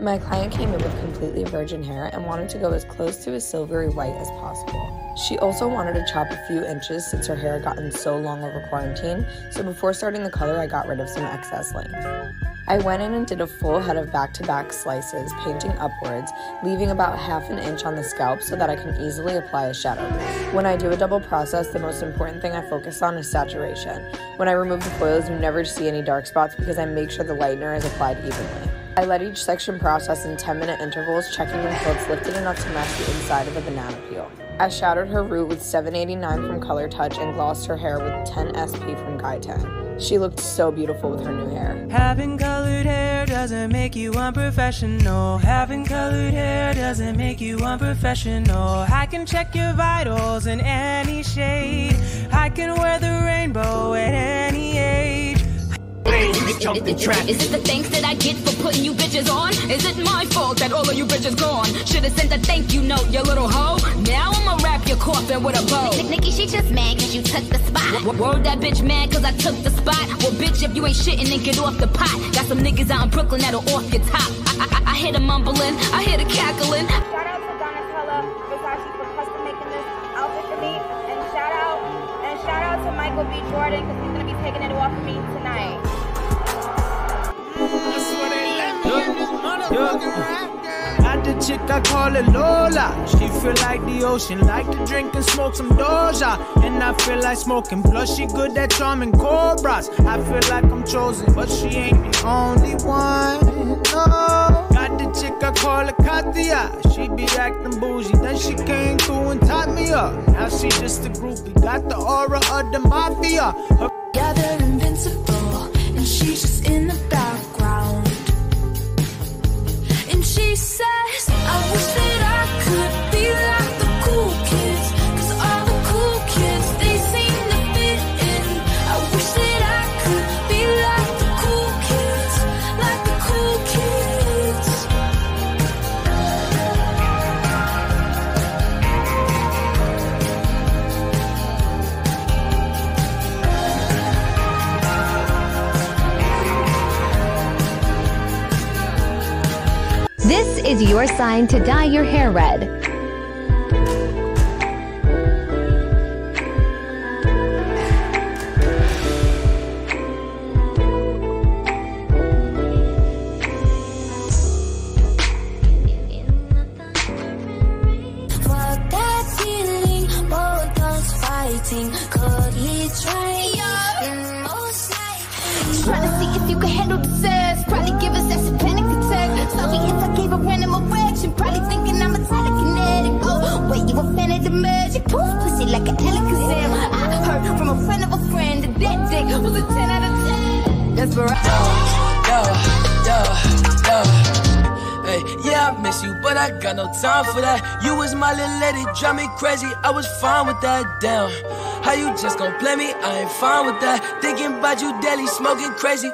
My client came in with completely virgin hair and wanted to go as close to a silvery white as possible. She also wanted to chop a few inches since her hair had gotten so long over quarantine, so before starting the color, I got rid of some excess length. I went in and did a full head of back to back slices, painting upwards, leaving about half an inch on the scalp so that I can easily apply a shadow. When I do a double process, the most important thing I focus on is saturation. When I remove the foils, you never see any dark spots because I make sure the lightener is applied evenly. I let each section process in 10 minute intervals, checking until it's lifted enough to match the inside of a banana peel. I shadowed her root with 789 from Color Touch and glossed her hair with 10 SP from Guy 10. She looked so beautiful with her new hair. Having colored hair doesn't make you unprofessional. Having colored hair doesn't make you unprofessional. I can check your vitals in any shade. Is it the thanks that I get for putting you bitches on? Is it my fault that all of you bitches gone? Should've sent a thank you note, you little hoe. Now I'ma wrap your coffin with a bow. Nikki, she just mad cause you took the spot. W- Word that bitch mad cause I took the spot. Well, bitch, if you ain't shitting, then get off the pot. Got some niggas out in Brooklyn that'll off your top. I, I, I hear the mumbling, I hear the cackling. Shout out to Donatella Versace for custom making this outfit for me, and shout out and shout out to Michael B. Jordan because he's gonna be taking it off for me tonight. Got the chick, I call her Lola. She feel like the ocean, like to drink and smoke some Doja. And I feel like smoking, plus she good at charming cobras. I feel like I'm chosen, but she ain't the only one. No. Got the chick, I call her Katia. She be acting bougie, then she came through and tied me up. Now she just a groupie, got the aura of the mafia. Her Yeah, they're invincible, and she's just This is your sign to dye your hair red. To see if you can handle the. Probably give us panic attack. Sorry if Desperado. yo, yo, yo. Hey, yeah, I miss you, but I got no time for that. You was my little lady, drive me crazy. I was fine with that. Damn, how you just gon' play me? I ain't fine with that. Thinking about you daily, smoking crazy.